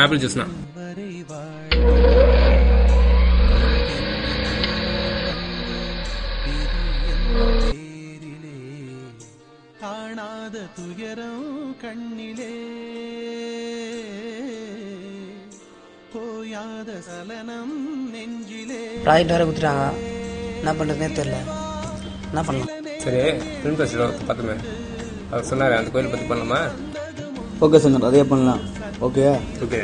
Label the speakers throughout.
Speaker 1: மூணு ஆப்பிள் ஜூஸ்ண்ணா
Speaker 2: காணாத துயரம் கண்ணிலே போயாத சலனம் நெஞ்சிலே
Speaker 3: ப்ராஜெக்ட் வேறு கொடுத்துட்டாங்க என்ன பண்ணுறதுனே தெரில என்ன பண்ணலாம்
Speaker 1: சரி ஃபிலிம் ஃபெஸ்டிவல் பார்த்துமே அவர் சொன்னார் அந்த கோயில் பற்றி பண்ணலாமா
Speaker 4: ஓகே சங்கர் அதே பண்ணலாம். ஓகே
Speaker 1: ஓகே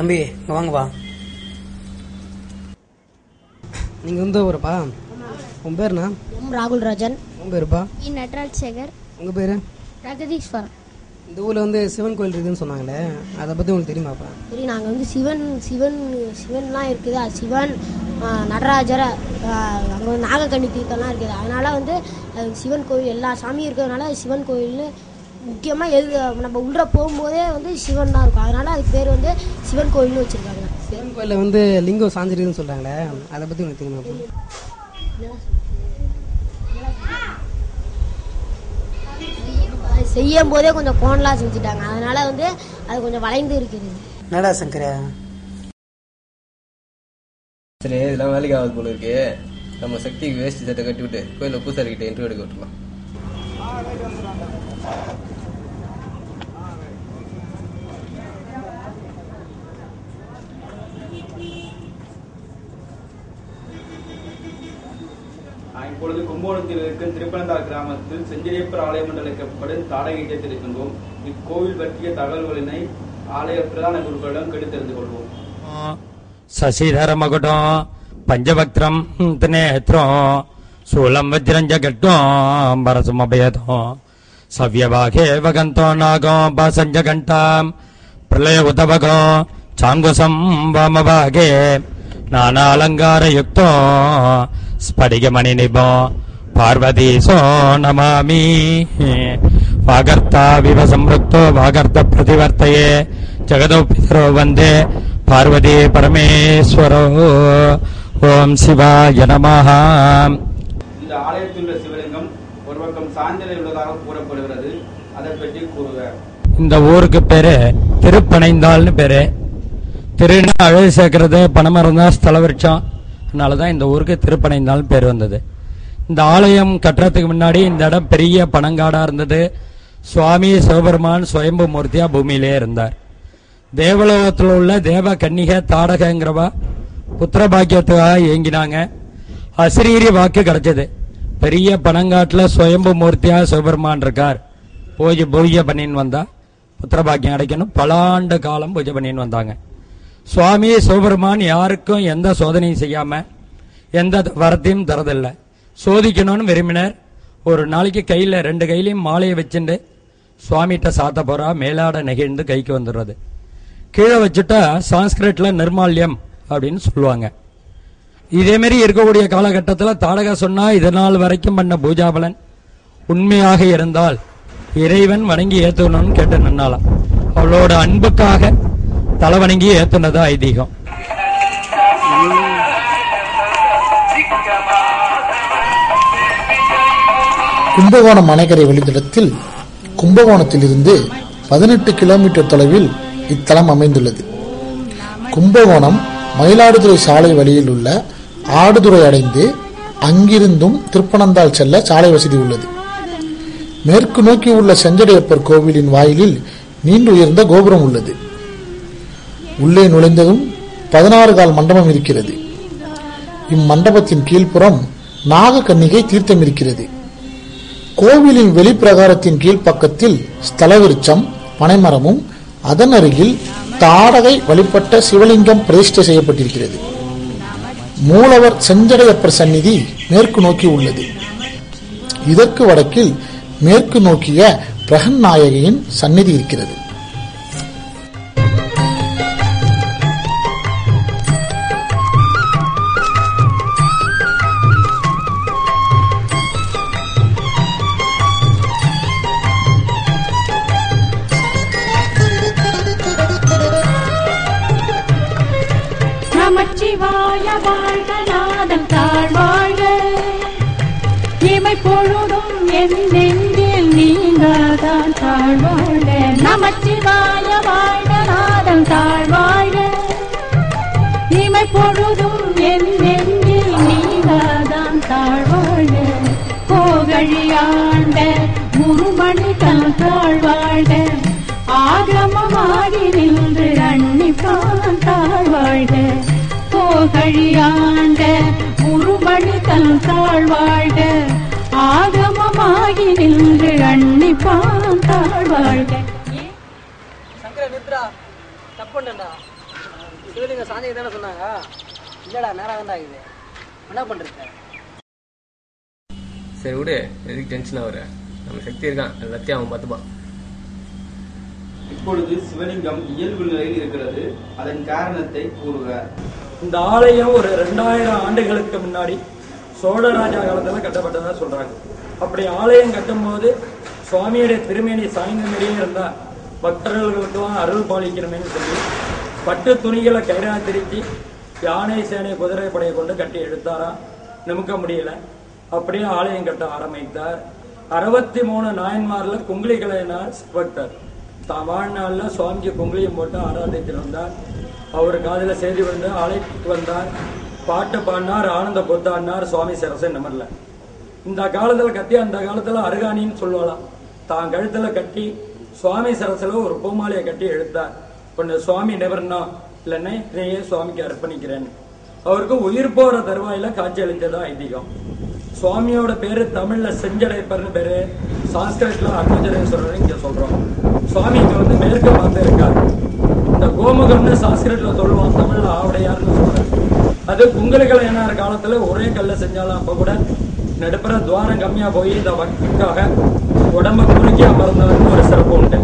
Speaker 3: தம்பி இங்கே வாங்கப்பா நீங்கள் எந்த ஊருப்பா உன் பேருண்ணா
Speaker 5: எம் ராகுல் ராஜன்
Speaker 3: உன் பேருப்பா?
Speaker 5: இ நட்ராஜ் சேகர்.
Speaker 3: உங்கள் பேர்?
Speaker 5: பிரகதீஸ்வரன்
Speaker 3: இந்த ஊரில் வந்து சிவன் கோயில் இருக்குதுன்னு சொன்னாங்களே அதை பற்றி உங்களுக்கு தெரியுமாப்பா
Speaker 5: சரி நாங்கள் வந்து சிவன் சிவன் சிவன்லாம் இருக்குது. அது சிவன் நடராஜர் அங்கே வந்து நாகக்கண்ணி தீர்த்தம்லாம் இருக்குது. அதனால் வந்து சிவன் கோயில் எல்லா சாமியும் இருக்கிறதுனால சிவன் கோயில்னு முக்கியமாக எது நம்ம உள்ள போகும்போதே வந்து சிவன் தான் இருக்கும். அதனால் அதுக்கு பேர் வந்து சிவன் கோயில்னு வச்சுருக்காங்க.
Speaker 3: சிவன் கோயிலில் வந்து லிங்கம் சாஞ்சிருக்குதுன்னு சொல்கிறாங்களே அதை பற்றி உங்களுக்கு தெரியுமாப்பா
Speaker 5: அது செய்யும் போதே கொஞ்சம் கோணலாக செஞ்சுட்டாங்க. அதனால் வந்து அது கொஞ்சம் வளைந்து இருக்கிறது
Speaker 3: என்னடா சங்கர?
Speaker 6: சரி இதெல்லாம் வேலைக்கு ஆகுது போல இருக்கு. நம்ம சக்திக்கு வேஷ்டி சட்டை கட்டி விட்டு கோயிலில் பூசாரிக்கிட்ட இன்டர்வியூ எடுக்க விட்டுலாம்
Speaker 7: இப்பொழுது கும்போணத்தில் இருக்கும் திருப்பனந்தார் கிராமத்தில் செஞ்சிரியப்பர் ஆலயம் என்று அழைக்கப்படும் தாடகை இக்கோவில் பற்றிய தகவல்களினை ஆலய பிரதான குருக்களிடம் கேட்டு கொள்வோம்.
Speaker 8: சசிதர மகுடம் பஞ்சபக்திரம் நேத்திரம் സ്ഥൂലം വജ്രം ജഗഡ്വാംബരസുമഭയതോ സവ്യഭാഗേവ ഗന്തോ നാഗോ ഭാസഞ്ജകണ്ഠാം പ്രളയഉതവകോ ചാങ്കുസം വാമഭാഗേ നാനാലങ്കാരയുക്തോ സ്ഫടികമണിനിഭോ പാർവതീശോ നമാമി വാഗർത്താവിവ സംവൃക്തോ വാഗർത്ത പ്രതിവർത്തയേ ജഗതോ പിതരോ വന്ദേ പാർവതി പരമേശ്വരോ ഓം ശിവായ നമ
Speaker 7: இந்த ஆலயத்திலுள்ள சிவலிங்கம் ஒரு பக்கம் சாஞ்சலை உள்ளதாக கூறப்படுகிறது. அதை பற்றி கூறுக.
Speaker 8: இந்த ஊருக்கு பேரு திருப்பனைந்தாள்னு பேரு. திருன்னு அழகு சேர்க்கறது பனைமரம் தான் ஸ்தல விருட்சம். அதனாலதான் இந்த ஊருக்கு திருப்பனைந்தாள் பேர் வந்தது. இந்த ஆலயம் கட்டுறதுக்கு முன்னாடி இந்த இடம் பெரிய பனங்காடாக இருந்தது. சுவாமி சிவபெருமான் சுயம்பு மூர்த்தியா பூமியிலே இருந்தார். தேவலோகத்தில் உள்ள தேவ கன்னிகை தாடகங்கிறவா புத்திர பாக்கியத்துக்காக இயங்கினாங்க. அசிரீரி வாக்கு கிடைச்சது. பெரிய பனங்காட்டில் சுயம்பு மூர்த்தியா சிவபெருமான் இருக்கார். பூஜை பூஜை பண்ணின்னு வந்தா புத்திரபாக்கியம் அடைக்கணும். பலாண்டு பல ஆண்டு காலம் பூஜை பண்ணின்னு வந்தாங்க. சுவாமி சிவபெருமான் யாருக்கும் எந்த சோதனையும் செய்யாமல் எந்த வரத்தையும் தரதில்லை. சோதிக்கணும்னு விரும்பினர். ஒரு நாளைக்கு கையில் ரெண்டு கையிலையும் மாலையை வச்சுட்டு சுவாமிகிட்ட சாத்த போகிறா மேலாட நெகிழ்ந்து கைக்கு வந்துடுறது. கீழே வச்சுட்டா சான்ஸ்கிரிட்டில் நிர்மால்யம் அப்படின்னு சொல்லுவாங்க. இதே மாதிரி இருக்கக்கூடிய காலகட்டத்தில் தாடகா சொன்னா இதனால் வரைக்கும் பண்ண பூஜாபலன். உண்மையாக இருந்தால் இறைவன் வணங்கி ஏத்தணும்னு கேட்ட நன்னாலாம் அவளோட அன்புக்காக தலை வணங்கி ஏத்துனதா ஐதீகம்.
Speaker 9: கும்பகோணம் அணைக்கரை வழித்தடத்தில் கும்பகோணத்திலிருந்து பதினெட்டு கிலோமீட்டர் தொலைவில் இத்தலம் அமைந்துள்ளது. கும்பகோணம் மயிலாடுதுறை சாலை வழியில் உள்ள ஆடுதுறை அடைந்து அங்கிருந்தும் திருப்பனந்தாள் செல்ல சாலை வசதி உள்ளது. மேற்கு நோக்கி உள்ள செஞ்சடையப்பர் கோவிலின் வாயிலில் நீண்டு உயர்ந்த கோபுரம் உள்ளது. உள்ளே நுழைந்ததும் பதினாறு கால் மண்டபம் இருக்கிறது. இம்மண்டபத்தின் கீழ்ப்புறம் நாகக்கன்னிகை தீர்த்தம் இருக்கிறது. கோவிலின் வெளிப்பிரகாரத்தின் கீழ்ப்பக்கத்தில் ஸ்தல விருட்சம் பனைமரமும் அதன் அருகில் தாடகை வழிபட்ட சிவலிங்கம் பிரதிஷ்டை செய்யப்பட்டிருக்கிறது. மூலவர் செஞ்சடையப்பர் சந்நிதி மேற்கு நோக்கி உள்ளது. இதற்கு வடக்கில் மேற்கு நோக்கிய பிரகன் நாயகியின் சந்நிதி இருக்கிறது.
Speaker 10: நமச்சிவாய வாழ்க நாதம் தாழ் வாழ்க இமை பொழுதும் என் நெஞ்சில் நீங்காதான் தாழ்வாழ்க. நமச்சிவாய வாழ்க நாதம் தாழ் வாழ்க இமை பொழுதும் என் நெஞ்சில் நீங்காதான் தாழ்வாழ்க. போகழியாண்ட முருமணி தன் தாழ் வாழ்க நின்று போகழியாண்ட உருமணி தன் தாழ்வாழ்க. ஆகமமாகி நின்று அன்னிப்பான் தாழ்வாழ்க.
Speaker 3: சங்கர நித்ரா தப்பு பண்ணா சிவலிங்க சாஞ்சி தானே சொன்னாங்க? இல்லடா நேரம் தான்டா இது. என்ன பண்றது
Speaker 1: சரி விடு. எதுக்கு டென்ஷன் ஆகுற? நம்ம சக்தி இருக்கான். எல்லாத்தையும் அவன் பார்த்துப்பான்
Speaker 7: இப்பொழுது சிவலிங்கம் இயல்பு நிலையில் இருக்கிறது. அதன் காரணத்தை கூறுக
Speaker 8: இந்த ஆலயம் ஒரு ரெண்டாயிரம் ஆண்டுகளுக்கு முன்னாடி சோழராஜா காலத்துல கட்டப்பட்டதா சொல்றாங்க. அப்படி ஆலயம் கட்டும்போது சுவாமியுடைய திருமேனி சாய்ந்த மாதிரியே இருந்தா பக்தர்களுக்கெல்லாம் அருள் பாலிக்கணுமேனு சொல்லி பட்டு துணிகளை கயிறா திருத்தி யானை சேனை குதிரை படையை கொண்டு கட்டி எடுத்தாரா? நிமிக்க முடியல. அப்படியே ஆலயம் கட்ட ஆரம்பித்தார். அறுபத்தி மூணு நாயன்மார்ல குங்குளிகளை கலையினார் பக்தர் சுவாமிக்கு குங்குளியம் போட்டு ஆராதித்திருந்தார் அவர் காதில் செய்தி வந்து அழைத்து வந்தார். பாட்டு பாடினார் ஆனந்த பொத்தாடினார் சுவாமி சரசன் நிமர்ல இந்த காலத்தில் கத்தி அந்த காலத்தில் அருகாணின்னு சொல்லலாம் தான் கழுத்தில் கட்டி சுவாமி சரசில் ஒரு பூமாலையை கட்டி எழுத்தார் கொஞ்சம் சுவாமி நிபர்னா இல்லைன்னா இதையே சுவாமிக்கு அர்ப்பணிக்கிறேன். அவருக்கு உயிர் போற தருவாயில காட்சி அளித்ததா ஐதீகம். சுவாமியோட பேரு தமிழ்ல செஞ்சடைப்பர்னு பேரு சான்ஸ்கிரிட்ல அருணாச்சலேஸ்வரர் இங்க சொல்றோம். சுவாமி இங்க வந்து மேற்க பார்த்து இருக்காரு கோமுகம்னு சான்ஸ்கிரிட்ல சொல்லுவோம் தமிழ்ல ஆவடையார்னு சொல்றேன் அது குங்கலிகளையனார் காலத்துல ஒரே கல்ல செஞ்சாலும் அப்ப கூட நடுப்புற துவாரம் கம்மியா போய் இந்த பக்திக்காக உடம்ப குறுக்கி அமர்ந்தவன் ஒரு சிறப்பு உண்டு.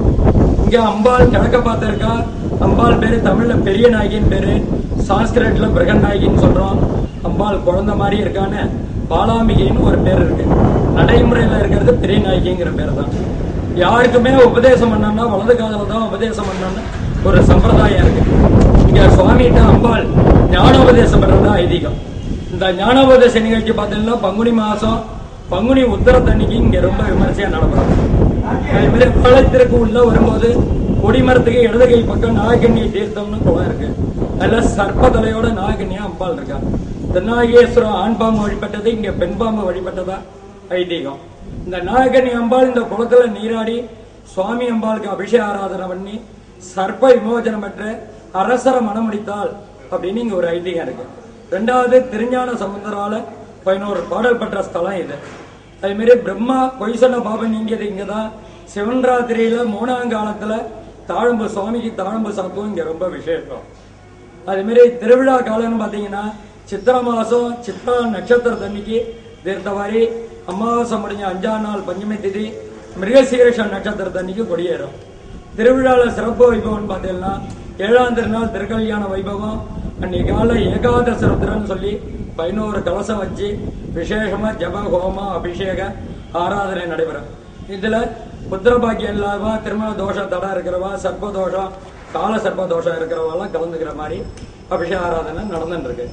Speaker 8: இங்க அம்பாள் கிழக்க பார்த்திருக்கா. அம்பாள் பேரு தமிழ்ல பெரிய நாயகின் பேரு. சான்ஸ்கிரிட்ல பிரகன் நாயகின்னு சொல்றோம் அம்பாள் குழந்த மாதிரி இருக்கான்னு பாலாமிகின்னு ஒரு பேர் இருக்கு. நடைமுறையில இருக்கிறது பெரிய நாயகிங்கிற பேர் தான் யாருக்குமே உபதேசம் பண்ணோம்னா வலது காதல தான் உபதேசம் பண்ணோம்னா ஒரு சம்பிரதாயம் இருக்கு. இங்க சுவாமிகிட்ட அம்பாள் ஞானோபதேசம் பண்றதா ஐதீகம். இந்த ஞானோபதேச நிகழ்ச்சி பார்த்தீங்கன்னா பங்குனி மாசம் பங்குனி உத்தரத்தன்னைக்கு இங்க ரொம்ப விமர்சையா நடக்கும் அதே மாதிரி பாளையத்திற்கு உள்ள வரும்போது கொடிமரத்துக்கு இடது கை பக்கம் நாகக்கண்ணியை தீர்த்தம்னு குளம் இருக்கு. அதுல சர்ப்ப தலையோட நாகக்கண்ணியா அம்பாள் இருக்கா. திருநாகேஸ்வரம் ஆண்பாம்பு வழிபட்டது இங்க பெண்பாம்பு வழிபட்டதா ஐதீகம். இந்த நாகக்கண்ணி அம்பாள் இந்த குளத்துல நீராடி சுவாமி அம்பாளுக்கு அபிஷேக ஆராதனை பண்ணி சர்ப்ப விமோசனம் பெற்று அரசர மனமுடித்தால் அப்படின்னு இங்க ஒரு ஐதீகம் இருக்கு. ரெண்டாவது திருஞான சமுந்தரால பதினோரு பாடல் பெற்ற ஸ்தலம் இது. அதே மாதிரி பிரம்மா பொய் சொன்ன பாபம் நீங்கியது இங்கதான். சிவன் ராத்திரியில மூணாம் காலத்துல தாழம்பு சுவாமிக்கு தாழம்பு சாத்துவோம் இங்க ரொம்ப விசேஷம். அதே மாதிரி திருவிழா காலம்னு பாத்தீங்கன்னா சித்திரை மாசம் சித்ரா தண்ணிக்கு தீர்த்தவாரி அமாவாசை முடிஞ்ச அஞ்சாம் நாள் பஞ்சமி திதி மிருகசீரஷ தண்ணிக்கு கொடியேறும். திருவிழாவில் சிறப்பு வைபவம்னு பார்த்தீங்கன்னா ஏழாம் திருநாள் திருக்கல்யாண வைபவம் அன்னைக்கு காலை ஏகாதசரத்திரன்னு சொல்லி பதினோரு கலசம் வச்சு விசேஷமாக ஜப ஹோமம் அபிஷேக ஆராதனை நடைபெறும். இதில் புத்திரபாக்கியம் இல்லாதவா திருமண தோஷ தடை இருக்கிறவா சர்ப்பதோஷம் கால சர்ப்பதோஷம் இருக்கிறவெல்லாம் கலந்துக்கிற மாதிரி அபிஷேக ஆராதனை நடந்துட்டு இருக்கு.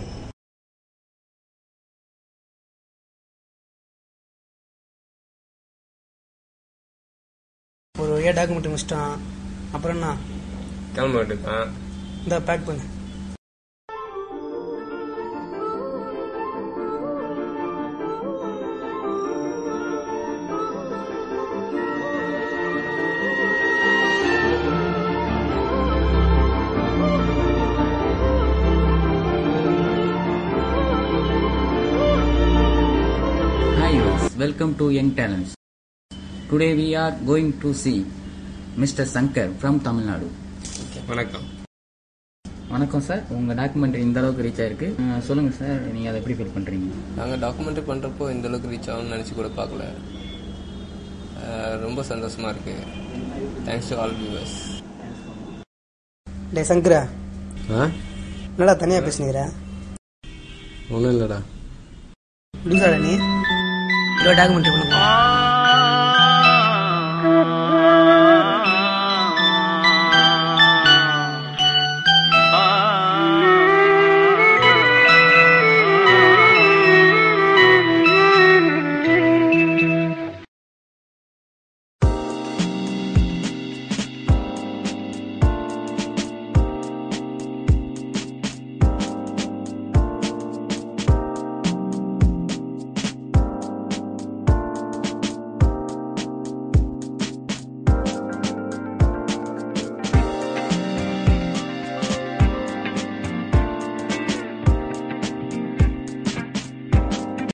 Speaker 3: வழியாக டாக்குமெண்ட் முடிச்சிட்டான். அப்புறம் என்ன?
Speaker 1: கிளம்ப வேண்டியதுதான்
Speaker 3: இந்த பேக் பண்ணு.
Speaker 11: Hi welcome to Young Talents. Today we are going to see Mr. Sankar from Tamil Nadu.
Speaker 1: வணக்கம்.
Speaker 11: வணக்கம் சார் உங்க டாக்குமெண்ட்ரி இந்த அளவுக்கு ரீச் ஆயிருக்கு. அஹ், சொல்லுங்க சார் நீங்க அதை எப்படி ஃபீல் பண்றீங்க?
Speaker 6: நாங்கள் டாக்குமெண்ட்ரி பண்ணுறப்போ இந்த அளவுக்கு ரீச் ஆகும்னு நினச்சி கூட பார்க்கல. ரொம்ப சந்தோஷமா இருக்கு. தேங்க்ஸ் டு ஆல் வியூவர்ஸ்
Speaker 3: டே சங்கரா.
Speaker 6: ஆ?
Speaker 3: என்னடா தனியா பேசுனீங்கிற
Speaker 6: ஒன்றும் இல்லைடா.
Speaker 3: லூசாடா நீ? டாக்குமெண்ட் பண்ணுங்க